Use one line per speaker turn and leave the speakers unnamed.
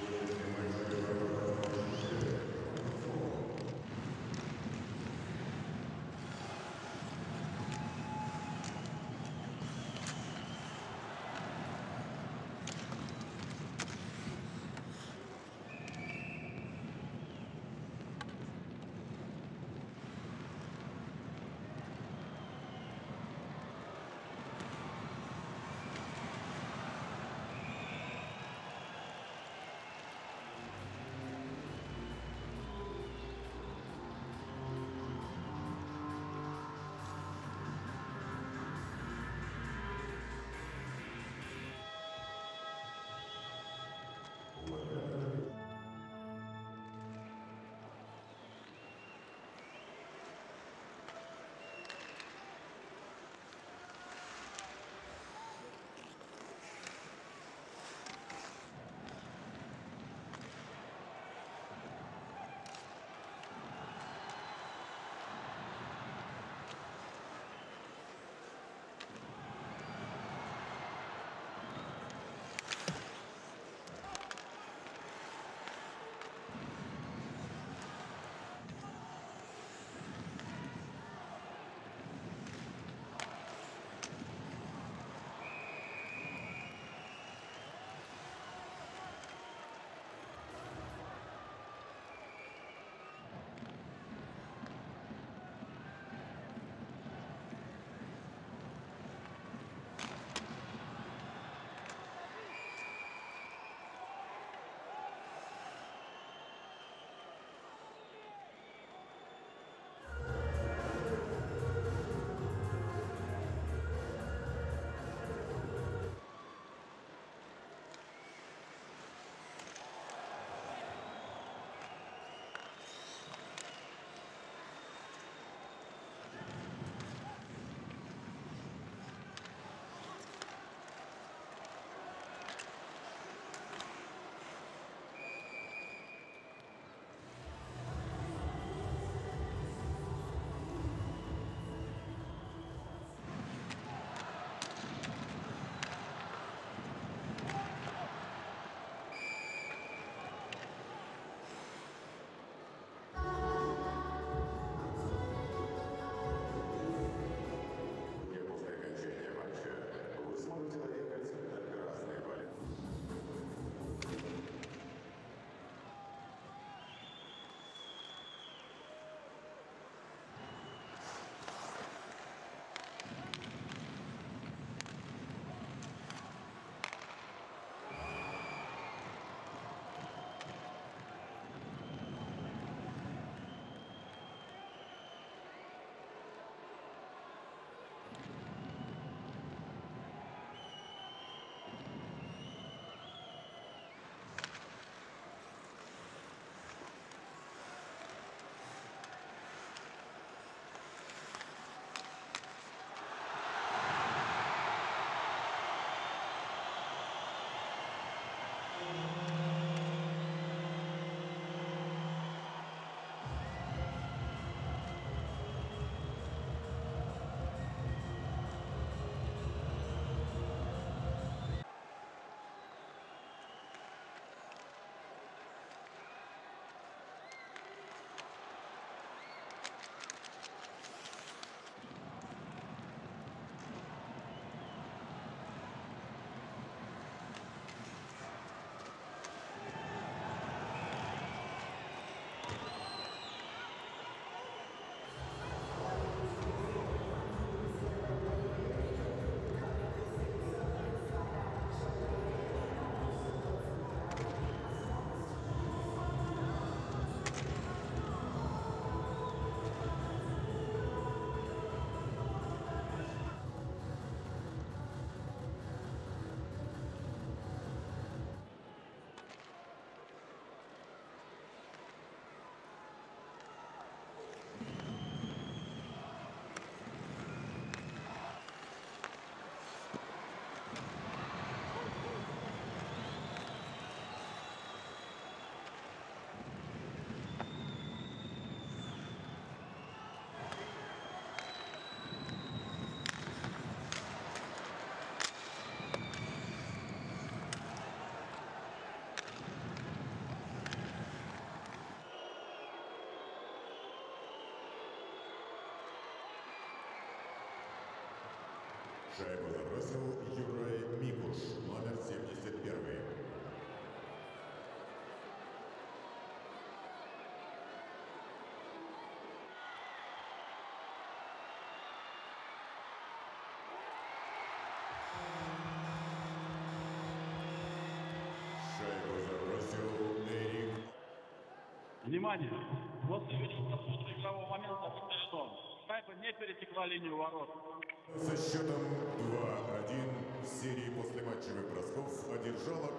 Amém. Шайбу забросил Юрай Микуш, номер 71. Шайбу забросил Эрик
Внимание! После видеопросмотра игрового момента подтвержден. Шайба не пересекла линию ворот.
Со счетом 2-1 в серии послематчевых бросков одержала